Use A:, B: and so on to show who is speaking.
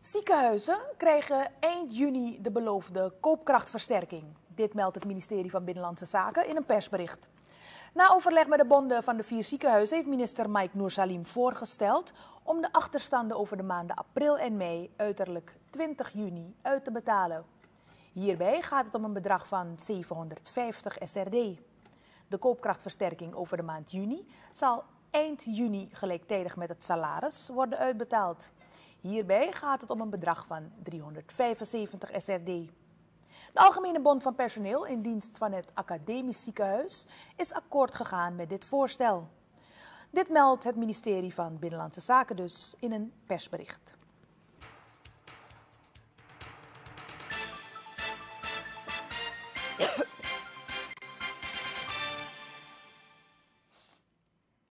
A: Ziekenhuizen krijgen eind juni de beloofde koopkrachtversterking. Dit meldt het ministerie van Binnenlandse Zaken in een persbericht. Na overleg met de bonden van de vier ziekenhuizen heeft minister Mike Noorsalim voorgesteld om de achterstanden over de maanden april en mei uiterlijk 20 juni uit te betalen. Hierbij gaat het om een bedrag van 750 SRD. De koopkrachtversterking over de maand juni zal eind juni gelijktijdig met het salaris worden uitbetaald. Hierbij gaat het om een bedrag van 375 SRD. De Algemene Bond van Personeel in dienst van het Academisch Ziekenhuis is akkoord gegaan met dit voorstel. Dit meldt het ministerie van Binnenlandse Zaken dus in een persbericht.